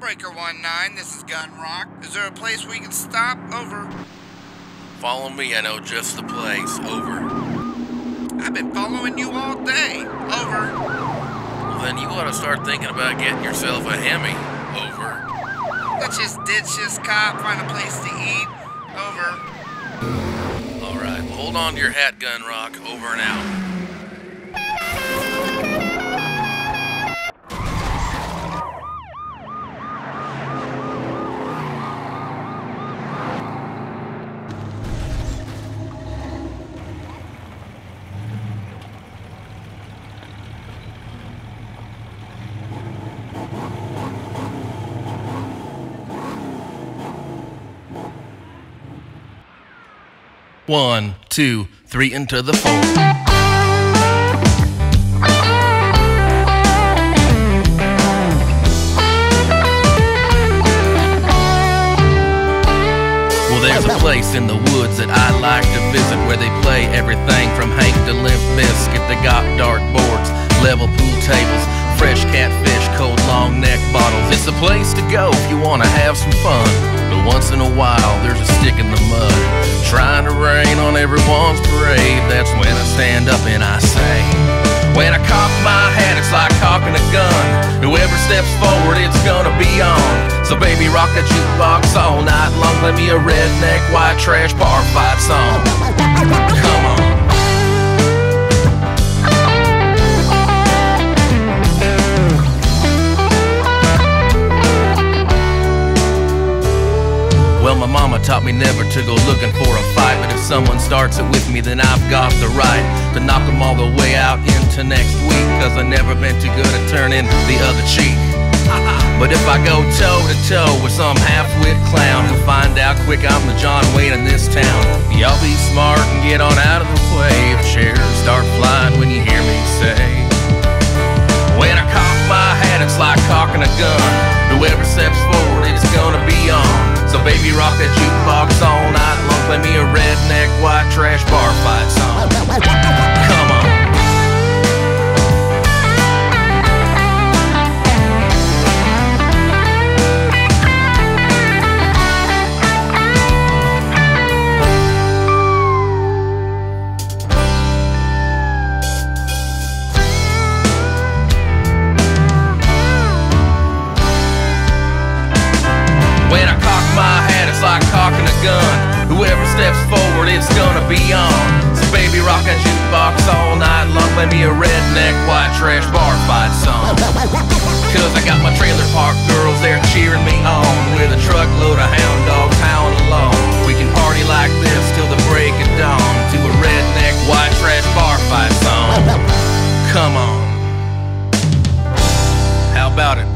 Breaker 1-9, this is Gun Rock. Is there a place we can stop? Over. Follow me, I know just the place. Over. I've been following you all day. Over. Well, then you ought to start thinking about getting yourself a Hemi. Over. Let's just ditch this cop, find a place to eat. Over. All right, well, hold on to your hat, Gun Rock. Over and out. One, two, three, into the four. Well, there's a place in the woods that I like to visit where they play everything from Hank to Limp Bizkit. They a place to go if you want to have some fun. But once in a while, there's a stick in the mud. Trying to rain on everyone's parade. That's when I stand up and I say, When I cock my hat, it's like cocking a gun. Whoever steps forward, it's gonna be on. So baby, rock that jukebox all night long. Let me a redneck white trash bar fight song. Well, my mama taught me never to go looking for a fight, but if someone starts it with me, then I've got the right to knock them all the way out into next week. Cause I've never been too good at turning the other cheek. But if I go toe to toe with some half-wit clown who'll find out quick I'm the John Wayne in this town, y'all be smart and get on out of the white trash bar fight Whoever steps forward, it's gonna be on. So baby, rock that jukebox all night long. Play me a redneck white trash bar fight song. Cause I got my trailer park girls there cheering me on. With a truckload of hound dogs howling along. We can party like this till the break of dawn. To a redneck white trash bar fight song. Come on. How about it,